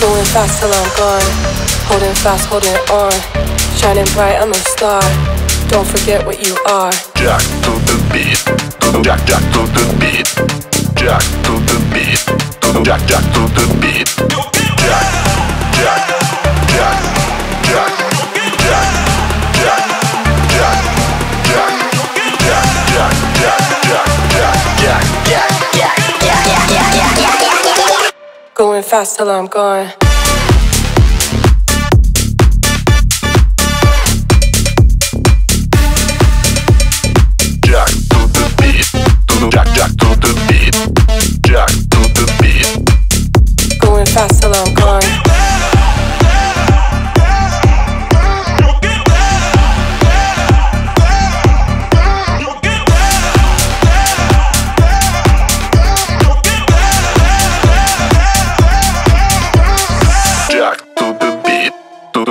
Going fast till I'm gone. Holding fast, holding on. Shining bright, I'm a star. Don't forget what you are. Jack to the beat. Jack, Jack to the beat. Jack to the beat. Jack, Jack to the beat. Fast till I'm gone. Jack to the beat. Jack, Jack to the beat. Jack to the beat. Going fast till I'm gone.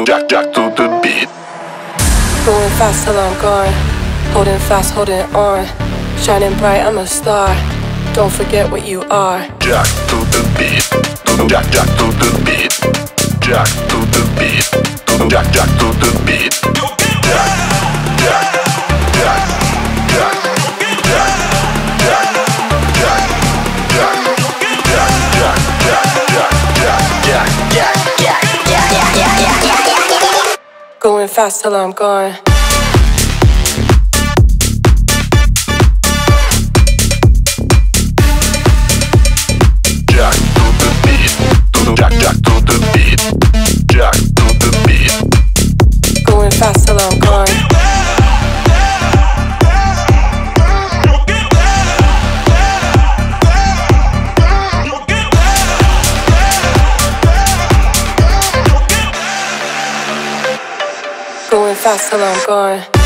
Jack, Jack to the beat. Going fast till I'm gone. Holding fast, holding on. Shining bright, I'm a star. Don't forget what you are. Jack to the beat. Do the jack, Jack to the beat. Going fast till I'm gone. Fast till I'm gone.